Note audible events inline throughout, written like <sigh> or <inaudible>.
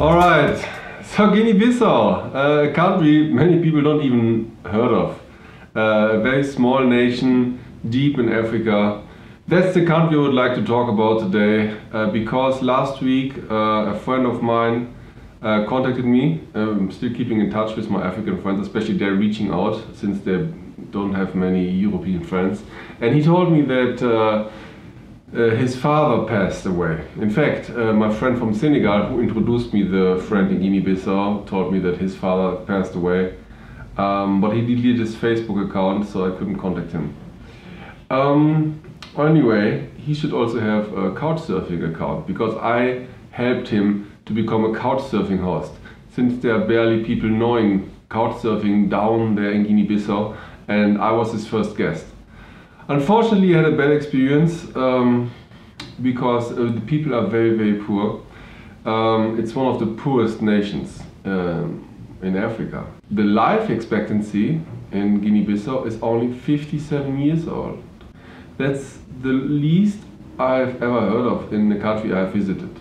All right, so Guinea-Bissau, a country many people don't even heard of. a very small nation, deep in Africa. That's the country I would like to talk about today uh, because last week uh, a friend of mine uh, contacted me. I'm still keeping in touch with my African friends, especially they're reaching out since they don't have many European friends. And he told me that uh, his father passed away. In fact, uh, my friend from Senegal, who introduced me the friend in Guinea-Bissau, told me that his father passed away. Um, but he deleted his Facebook account, so I couldn't contact him. Um, anyway, he should also have a couchsurfing account because I helped him to become a couchsurfing host. Since there are barely people knowing couchsurfing down there in Guinea-Bissau, and I was his first guest. Unfortunately, I had a bad experience um, because uh, the people are very, very poor. Um, it's one of the poorest nations um, in Africa. The life expectancy in Guinea-Bissau is only 57 years old. That's the least I've ever heard of in the country I've visited.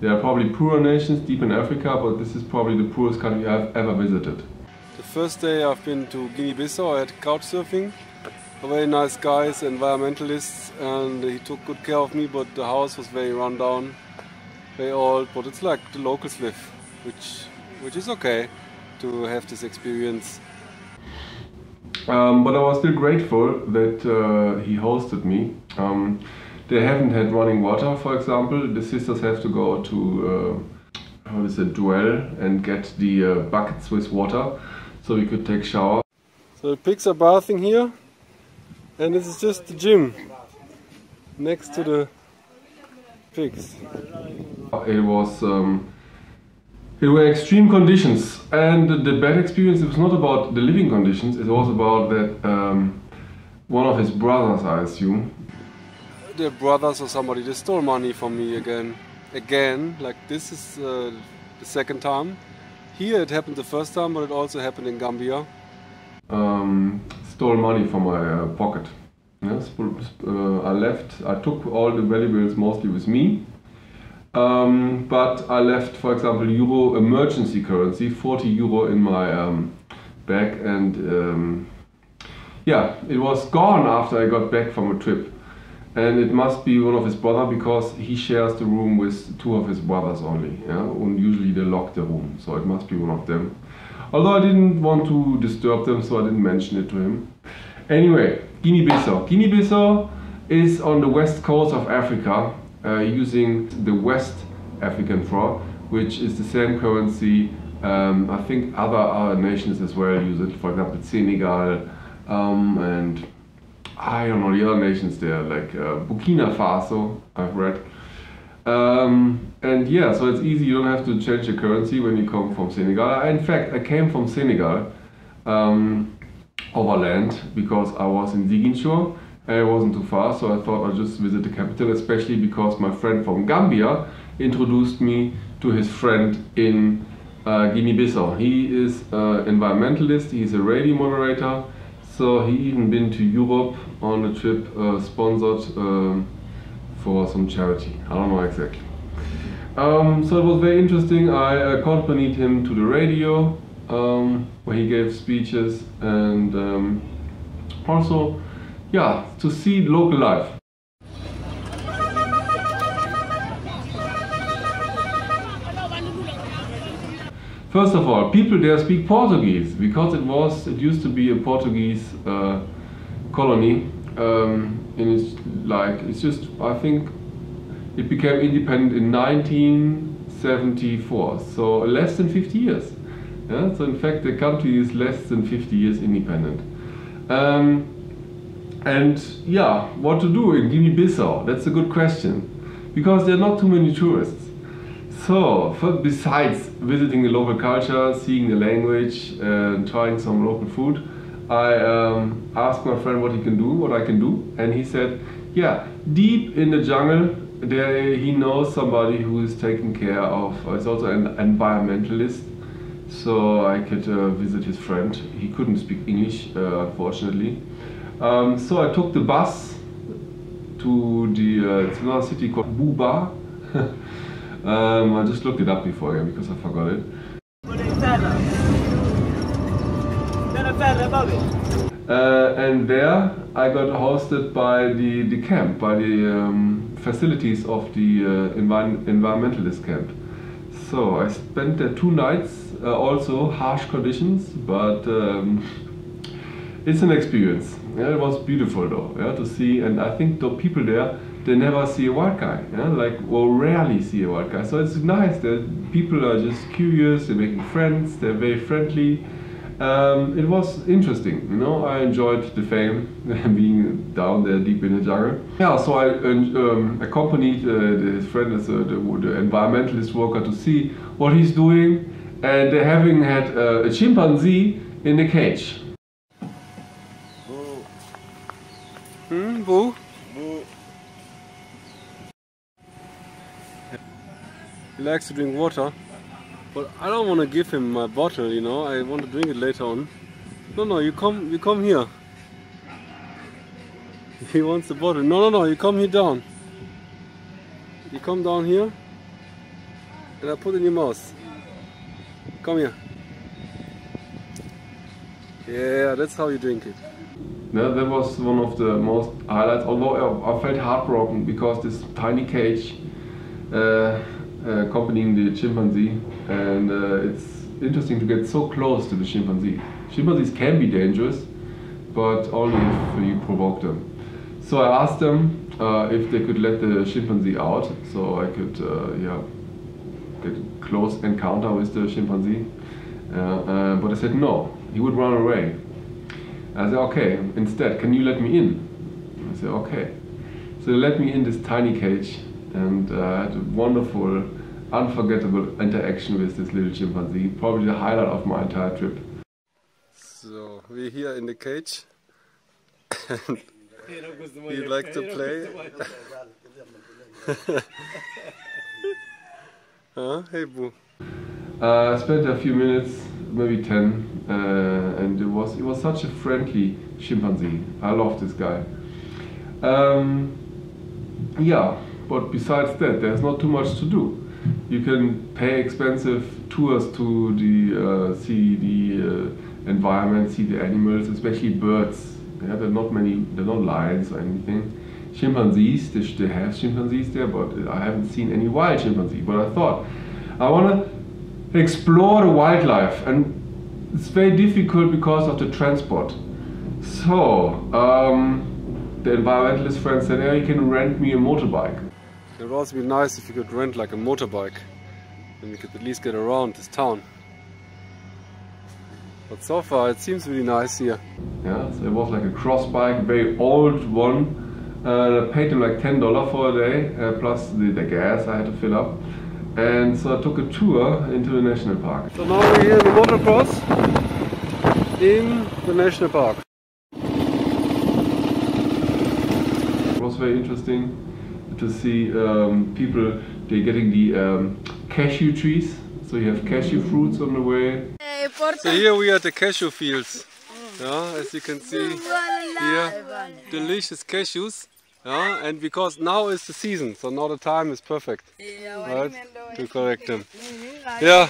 There are probably poorer nations deep in Africa, but this is probably the poorest country I've ever visited. The first day I've been to Guinea-Bissau, I had couchsurfing very nice guys, environmentalists, and he took good care of me. But the house was very run down, very old. But it's like the locals live, which which is okay to have this experience. Um, but I was still grateful that uh, he hosted me. Um, they haven't had running water, for example. The sisters have to go to uh, how is it, dwell and get the uh, buckets with water, so we could take shower. So the pigs are bathing here and this is just the gym. Next to the pigs. It was um, it were extreme conditions. And the bad experience it was not about the living conditions. It was about that um, one of his brothers I assume. The brothers or somebody they stole money from me again. Again like this is uh, the second time. Here it happened the first time but it also happened in Gambia. Um, stole money from my uh, pocket. Yes, uh, I left, I took all the valuables mostly with me. Um, but I left, for example, euro emergency currency, 40 euro in my um, bag, and um, yeah, it was gone after I got back from a trip. And it must be one of his brother because he shares the room with two of his brothers only. Yeah? And usually they lock the room, so it must be one of them. Although I didn't want to disturb them, so I didn't mention it to him. Anyway, Guinea-Bissau. Guinea-Bissau is on the west coast of Africa uh, using the West African franc, which is the same currency. Um, I think other, nations as well use it. For example, Senegal um, and I don't know the other nations there, like uh, Burkina Faso. I've read. Um, and yeah, so it's easy, you don't have to change the currency when you come from Senegal. In fact, I came from Senegal um, overland because I was in Ziguinchor and it wasn't too far, so I thought I'd just visit the capital, especially because my friend from Gambia introduced me to his friend in uh, Guinea-Bissau. He is an environmentalist, he's a radio moderator, so he even been to Europe on a trip uh, sponsored um, for some charity. I don't know exactly. Um, so it was very interesting. I accompanied him to the radio um, where he gave speeches and um, also, yeah, to see local life. First of all, people there speak Portuguese because it was it used to be a Portuguese uh, colony um, and it's like it's just I think it became independent in 1974, so less than 50 years. Yeah? So in fact, the country is less than 50 years independent. Um, and yeah, what to do in Guinea-Bissau? That's a good question, because there are not too many tourists. So, for, besides visiting the local culture, seeing the language, and trying some local food, I um, asked my friend what he can do, what I can do, and he said, yeah, deep in the jungle, there he knows somebody who is taking care of, is also an environmentalist, so I could uh, visit his friend. He couldn't speak English, uh, unfortunately. Um, so I took the bus to the, uh, it's another city called Buba. <laughs> Um, I just looked it up before again because I forgot it. Uh, and there I got hosted by the, the camp, by the um, facilities of the uh, envi environmentalist camp. So I spent there two nights, uh, also harsh conditions, but um, it's an experience. Yeah, it was beautiful though, yeah, to see, and I think the people there, they never see a white guy, yeah, like, or rarely see a white guy. So it's nice that people are just curious, they're making friends, they're very friendly. Um, it was interesting, you know. I enjoyed the fame, <laughs> being down there deep in the jungle. Yeah, so I um, accompanied uh, his friend uh, the, the, environmentalist worker to see what he's doing, and they having had uh, a chimpanzee in a cage. Boo. Hmm, Boo? Boo. He likes to drink water. But I don't want to give him my bottle, you know. I want to drink it later on. No, no, you come, you come here. <laughs> He wants the bottle. No, no, no, you come here down. You come down here, and I put in your mouth. Come here. Yeah, that's how you drink it. Yeah, that was one of the most highlights. Although I, I felt heartbroken because this tiny cage. Uh, accompanying the chimpanzee and uh, it's interesting to get so close to the chimpanzee. Chimpanzees can be dangerous but only if you provoke them. So I asked them uh, if they could let the chimpanzee out so I could uh, yeah, get a close encounter with the chimpanzee. But I said no, he would run away. I said okay, instead can you let me in? I said okay. So they let me in this tiny cage and uh, had a wonderful, unforgettable interaction with this little chimpanzee. Probably the highlight of my entire trip. So we're here in the cage. <laughs> he'd like to play. <laughs> huh? Hey, boo. Uh, I spent a few minutes, maybe ten, uh, and it was it was such a friendly chimpanzee. I love this guy. Um, yeah, but besides that, there's not too much to do. You can pay expensive tours to the uh, see the uh, environment, see the animals, especially birds. Yeah, there are not many, there are not lions or anything. Chimpanzees, they, they have chimpanzees there, but I haven't seen any wild chimpanzee. But I thought, I want to explore the wildlife, and it's very difficult because of the transport. So, um, the environmentalist friend said, yeah, you can rent me a motorbike. It would also be nice if you could rent like a motorbike and we could at least get around this town. But so far it seems really nice here. Yeah, so it was like a cross bike, very old one. Uh, I paid him like $10 for a day, uh, plus the, the gas I had to fill up. And so I took a tour into the national park. So now we're here in the motocross in the national park. It was very interesting to see um, people, they're getting the um, cashew trees. So you have cashew fruits on the way. So here we are at the cashew fields. Yeah, as you can see here, delicious cashews. Yeah, and because now is the season, so now the time is perfect, right, to collect them. Yeah.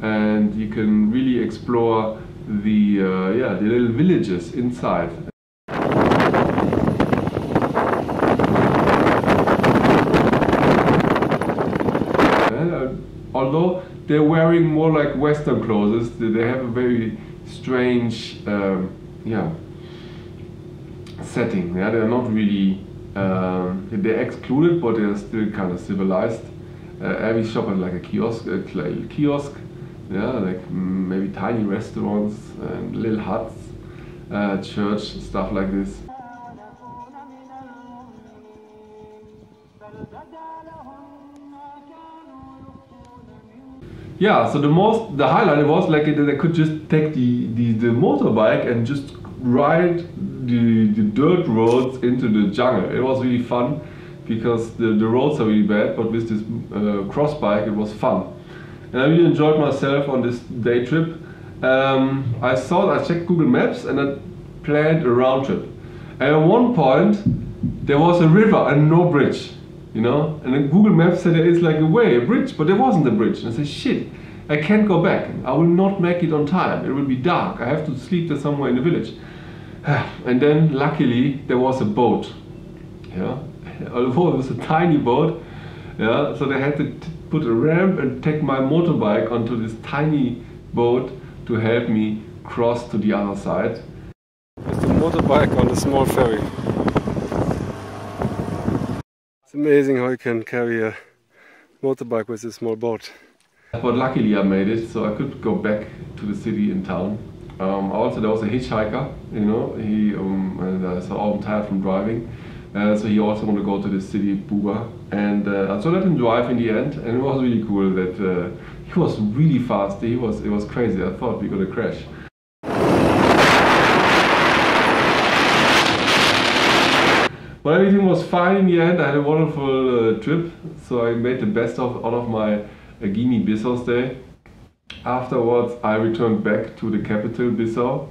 And you can really explore the uh, yeah the little villages inside. Although they're wearing more like Western clothes, they have a very strange, um, yeah, setting. Yeah, they're not really, uh, they're excluded, but they're still kind of civilized. Uh, every shop has like a kiosk, a kiosk, yeah, like maybe tiny restaurants and little huts, uh, church, stuff like this. Yeah, so the most the highlight was like that I could just take the, the, the motorbike and just ride the, the dirt roads into the jungle. It was really fun because the, the roads are really bad, but with this uh, cross bike it was fun. And I really enjoyed myself on this day trip. Um, I saw, I checked Google Maps and I planned a round trip. And at one point there was a river and no bridge. You know. And then Google Maps said there is like a way, a bridge, but there wasn't a bridge. And I said, shit, I can't go back. I will not make it on time. It will be dark. I have to sleep there somewhere in the village. <sighs> And then luckily there was a boat. Yeah, <laughs> although it was a tiny boat. Yeah, so they had to put a ramp and take my motorbike onto this tiny boat to help me cross to the other side. With the motorbike on a small ferry. Amazing how you can carry a motorbike with a small boat. But luckily I made it, so I could go back to the city in town. Um, also there was a hitchhiker, you know, he, um, and uh, so I'm tired from driving. Uh, so he also wanted to go to the city, Buba. And uh, so I let him drive in the end, and it was really cool that uh, he was really fast. He was, it was crazy. I thought we were gonna crash. But everything was fine in the end. I had a wonderful uh, trip, so I made the best of out of my uh, Guinea-Bissau stay. Afterwards, I returned back to the capital, Bissau.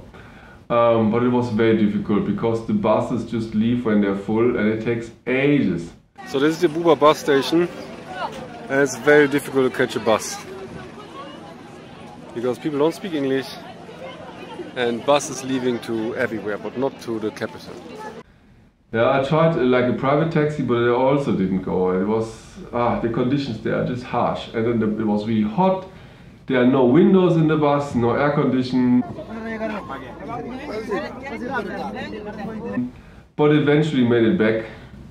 Um, but it was very difficult because the buses just leave when they're full and it takes ages. So this is the Buba bus station and it's very difficult to catch a bus because people don't speak English and buses leaving to everywhere but not to the capital. Yeah, I tried uh, like a private taxi, but it also didn't go. It was ah, the conditions there are just harsh, and then the, it was really hot. There are no windows in the bus, no air conditioning. But eventually made it back,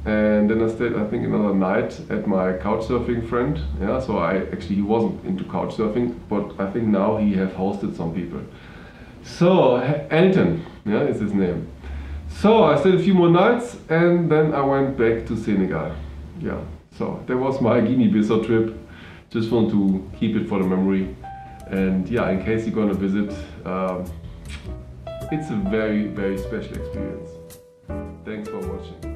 and then I stayed, I think, another night at my couch surfing friend. Yeah, so I actually he wasn't into couch surfing, but I think now he have hosted some people. So Elton, yeah, is his name. So I stayed a few more nights and then I went back to Senegal. Yeah, so that was my Guinea-Bissau trip. Just want to keep it for the memory. And yeah, in case you're gonna visit, um, it's a very, very special experience. Thanks for watching.